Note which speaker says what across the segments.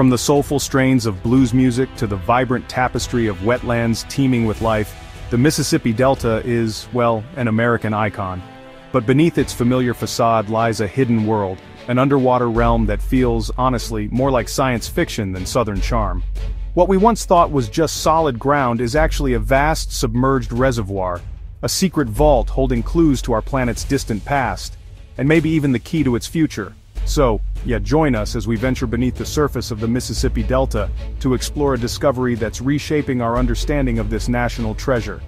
Speaker 1: From the soulful strains of blues music to the vibrant tapestry of wetlands teeming with life, the Mississippi Delta is, well, an American icon. But beneath its familiar facade lies a hidden world, an underwater realm that feels, honestly, more like science fiction than southern charm. What we once thought was just solid ground is actually a vast submerged reservoir, a secret vault holding clues to our planet's distant past, and maybe even the key to its future. So, yeah, join us as we venture beneath the surface of the Mississippi Delta to explore a discovery that's reshaping our understanding of this national treasure.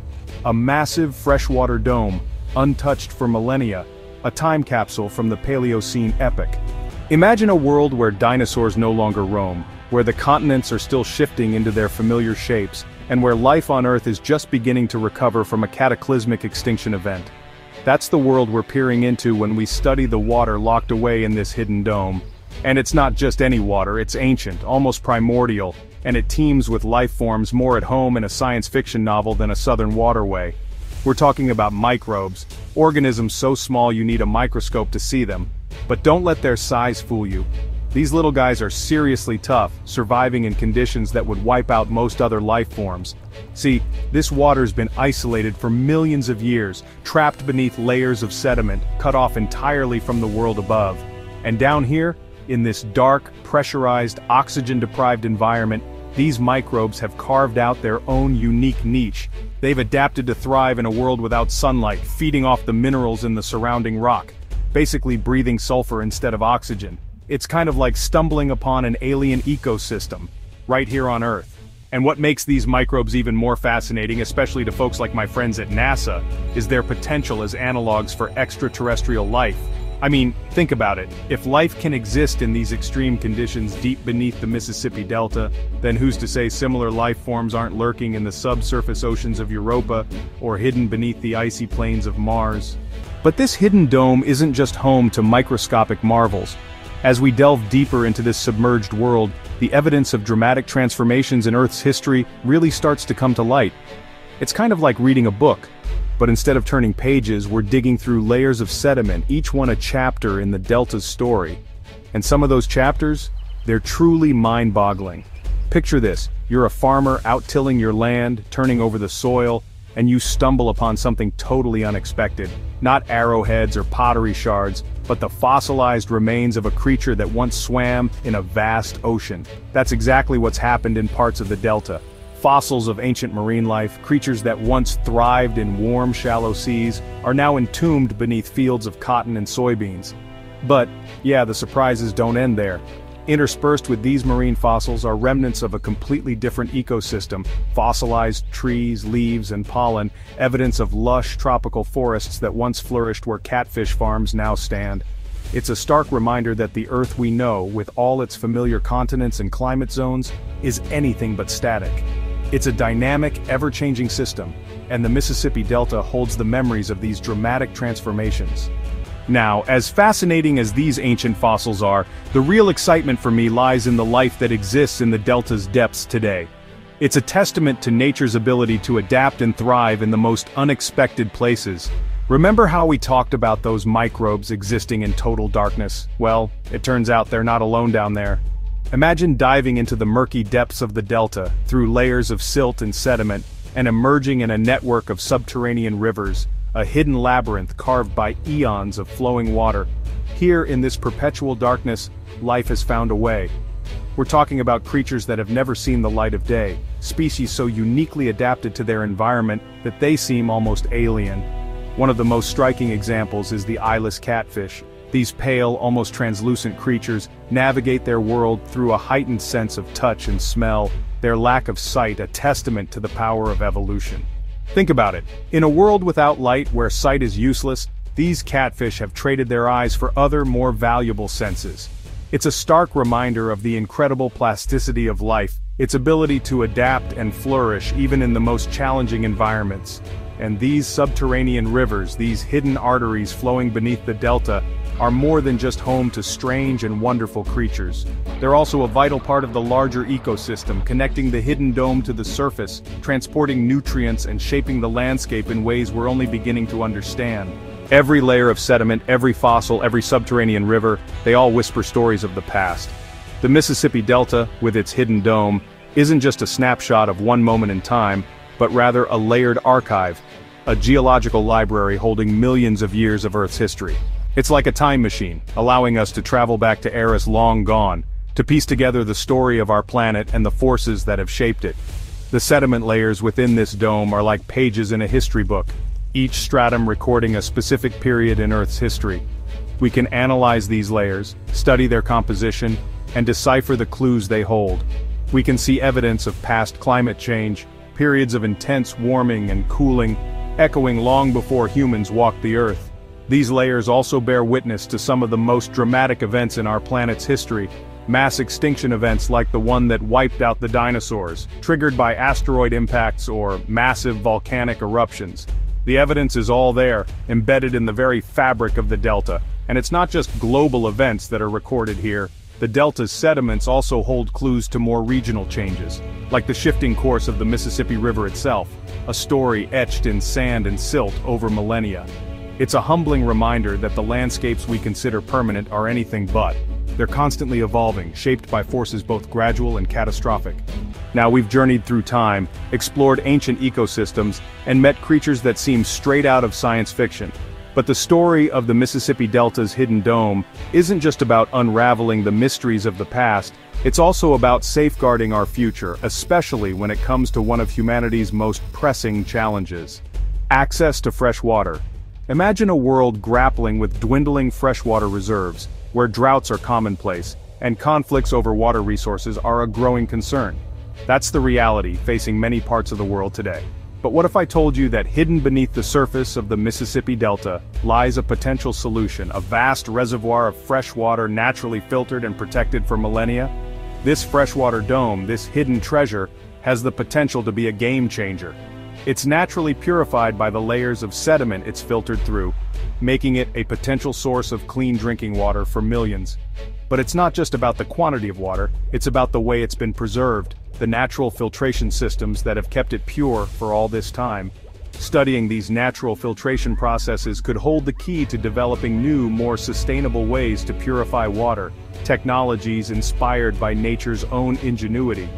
Speaker 1: A massive freshwater dome, untouched for millennia, a time capsule from the Paleocene epoch. Imagine a world where dinosaurs no longer roam, where the continents are still shifting into their familiar shapes, and where life on Earth is just beginning to recover from a cataclysmic extinction event. That's the world we're peering into when we study the water locked away in this hidden dome. And it's not just any water, it's ancient, almost primordial, and it teems with life forms more at home in a science fiction novel than a southern waterway. We're talking about microbes, organisms so small you need a microscope to see them. But don't let their size fool you. These little guys are seriously tough, surviving in conditions that would wipe out most other life forms. See, this water's been isolated for millions of years, trapped beneath layers of sediment, cut off entirely from the world above. And down here, in this dark, pressurized, oxygen-deprived environment, these microbes have carved out their own unique niche. They've adapted to thrive in a world without sunlight, feeding off the minerals in the surrounding rock, basically breathing sulfur instead of oxygen. It's kind of like stumbling upon an alien ecosystem, right here on Earth. And what makes these microbes even more fascinating, especially to folks like my friends at NASA, is their potential as analogs for extraterrestrial life. I mean, think about it, if life can exist in these extreme conditions deep beneath the Mississippi Delta, then who's to say similar life forms aren't lurking in the subsurface oceans of Europa, or hidden beneath the icy plains of Mars? But this hidden dome isn't just home to microscopic marvels, as we delve deeper into this submerged world, the evidence of dramatic transformations in Earth's history really starts to come to light. It's kind of like reading a book, but instead of turning pages, we're digging through layers of sediment, each one a chapter in the Delta's story. And some of those chapters, they're truly mind-boggling. Picture this, you're a farmer out tilling your land, turning over the soil, and you stumble upon something totally unexpected. Not arrowheads or pottery shards, but the fossilized remains of a creature that once swam in a vast ocean. That's exactly what's happened in parts of the delta. Fossils of ancient marine life, creatures that once thrived in warm, shallow seas, are now entombed beneath fields of cotton and soybeans. But, yeah, the surprises don't end there. Interspersed with these marine fossils are remnants of a completely different ecosystem, fossilized trees, leaves, and pollen, evidence of lush tropical forests that once flourished where catfish farms now stand. It's a stark reminder that the Earth we know, with all its familiar continents and climate zones, is anything but static. It's a dynamic, ever-changing system, and the Mississippi Delta holds the memories of these dramatic transformations. Now, as fascinating as these ancient fossils are, the real excitement for me lies in the life that exists in the delta's depths today. It's a testament to nature's ability to adapt and thrive in the most unexpected places. Remember how we talked about those microbes existing in total darkness? Well, it turns out they're not alone down there. Imagine diving into the murky depths of the delta, through layers of silt and sediment, and emerging in a network of subterranean rivers, a hidden labyrinth carved by eons of flowing water. Here in this perpetual darkness, life has found a way. We're talking about creatures that have never seen the light of day, species so uniquely adapted to their environment that they seem almost alien. One of the most striking examples is the eyeless catfish. These pale, almost translucent creatures navigate their world through a heightened sense of touch and smell, their lack of sight a testament to the power of evolution. Think about it. In a world without light where sight is useless, these catfish have traded their eyes for other more valuable senses. It's a stark reminder of the incredible plasticity of life, its ability to adapt and flourish even in the most challenging environments. And these subterranean rivers, these hidden arteries flowing beneath the delta, are more than just home to strange and wonderful creatures. They're also a vital part of the larger ecosystem, connecting the hidden dome to the surface, transporting nutrients and shaping the landscape in ways we're only beginning to understand. Every layer of sediment, every fossil, every subterranean river, they all whisper stories of the past. The Mississippi Delta, with its hidden dome, isn't just a snapshot of one moment in time, but rather a layered archive, a geological library holding millions of years of Earth's history. It's like a time machine, allowing us to travel back to eras long gone, to piece together the story of our planet and the forces that have shaped it. The sediment layers within this dome are like pages in a history book, each stratum recording a specific period in Earth's history. We can analyze these layers, study their composition, and decipher the clues they hold. We can see evidence of past climate change, periods of intense warming and cooling, echoing long before humans walked the Earth. These layers also bear witness to some of the most dramatic events in our planet's history, mass extinction events like the one that wiped out the dinosaurs, triggered by asteroid impacts or massive volcanic eruptions. The evidence is all there, embedded in the very fabric of the delta, and it's not just global events that are recorded here, the delta's sediments also hold clues to more regional changes, like the shifting course of the Mississippi River itself, a story etched in sand and silt over millennia. It's a humbling reminder that the landscapes we consider permanent are anything but. They're constantly evolving, shaped by forces both gradual and catastrophic. Now we've journeyed through time, explored ancient ecosystems, and met creatures that seem straight out of science fiction, but the story of the Mississippi Delta's hidden dome isn't just about unraveling the mysteries of the past, it's also about safeguarding our future, especially when it comes to one of humanity's most pressing challenges. Access to fresh water. Imagine a world grappling with dwindling freshwater reserves, where droughts are commonplace, and conflicts over water resources are a growing concern. That's the reality facing many parts of the world today. But what if I told you that hidden beneath the surface of the Mississippi Delta lies a potential solution, a vast reservoir of fresh water naturally filtered and protected for millennia? This freshwater dome, this hidden treasure, has the potential to be a game changer. It's naturally purified by the layers of sediment it's filtered through, making it a potential source of clean drinking water for millions. But it's not just about the quantity of water, it's about the way it's been preserved, the natural filtration systems that have kept it pure for all this time. Studying these natural filtration processes could hold the key to developing new, more sustainable ways to purify water, technologies inspired by nature's own ingenuity.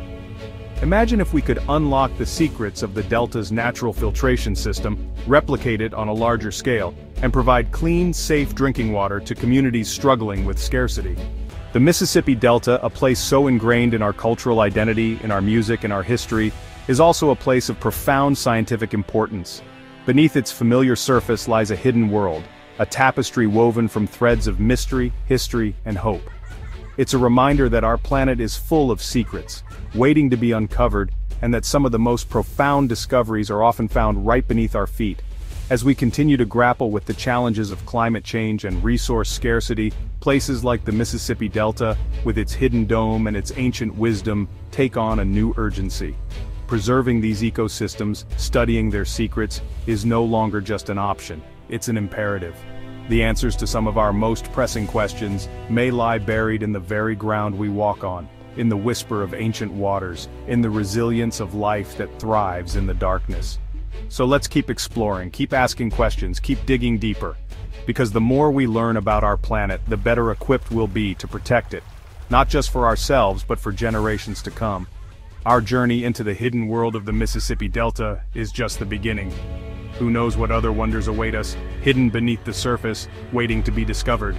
Speaker 1: Imagine if we could unlock the secrets of the Delta's natural filtration system, replicate it on a larger scale, and provide clean, safe drinking water to communities struggling with scarcity. The Mississippi Delta, a place so ingrained in our cultural identity, in our music and our history, is also a place of profound scientific importance. Beneath its familiar surface lies a hidden world, a tapestry woven from threads of mystery, history, and hope. It's a reminder that our planet is full of secrets, waiting to be uncovered, and that some of the most profound discoveries are often found right beneath our feet, as we continue to grapple with the challenges of climate change and resource scarcity, places like the Mississippi Delta, with its hidden dome and its ancient wisdom, take on a new urgency. Preserving these ecosystems, studying their secrets, is no longer just an option, it's an imperative. The answers to some of our most pressing questions may lie buried in the very ground we walk on, in the whisper of ancient waters, in the resilience of life that thrives in the darkness. So let's keep exploring, keep asking questions, keep digging deeper. Because the more we learn about our planet, the better equipped we'll be to protect it. Not just for ourselves, but for generations to come. Our journey into the hidden world of the Mississippi Delta is just the beginning. Who knows what other wonders await us, hidden beneath the surface, waiting to be discovered.